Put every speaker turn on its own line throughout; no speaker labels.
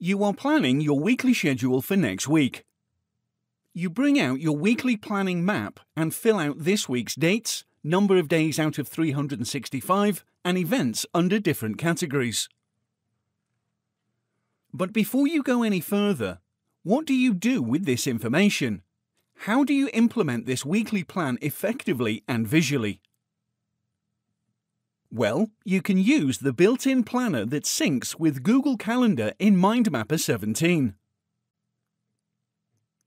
You are planning your weekly schedule for next week. You bring out your weekly planning map and fill out this week's dates, number of days out of 365, and events under different categories. But before you go any further, what do you do with this information? How do you implement this weekly plan effectively and visually? Well, you can use the built-in planner that syncs with Google Calendar in MindMapper 17.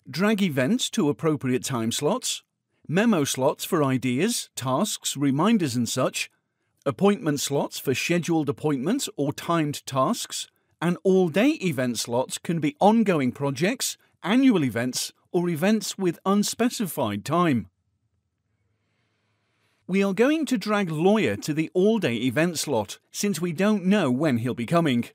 Drag events to appropriate time slots, memo slots for ideas, tasks, reminders and such, appointment slots for scheduled appointments or timed tasks, and all-day event slots can be ongoing projects, annual events, or events with unspecified time. We are going to drag Lawyer to the all-day event slot, since we don't know when he'll be coming.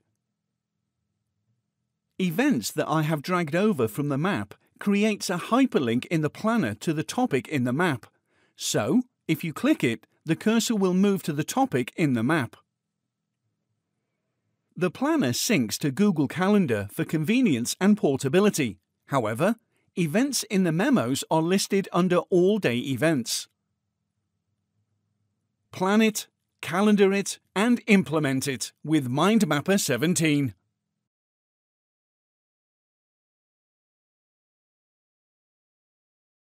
Events that I have dragged over from the map creates a hyperlink in the planner to the topic in the map. So, if you click it, the cursor will move to the topic in the map. The planner syncs to Google Calendar for convenience and portability. However, events in the memos are listed under All Day Events plan it, calendar it, and implement it with MindMapper 17.